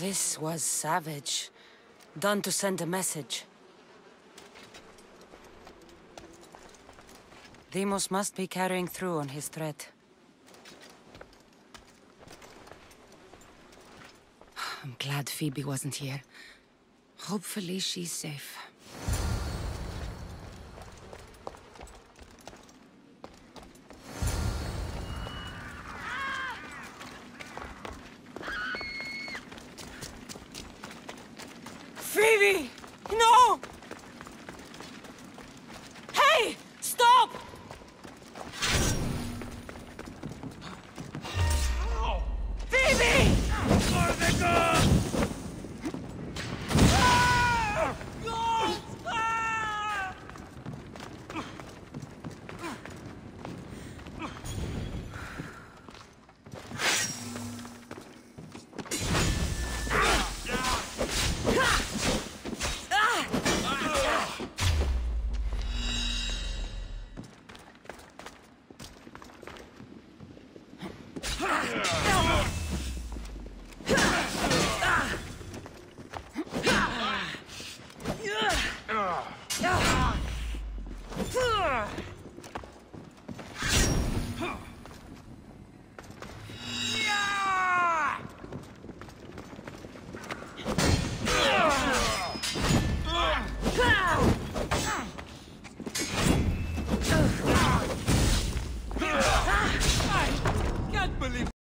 This was savage. Done to send a message. Deimos must be carrying through on his threat. I'm glad Phoebe wasn't here. Hopefully she's safe. Phoebe! No! believe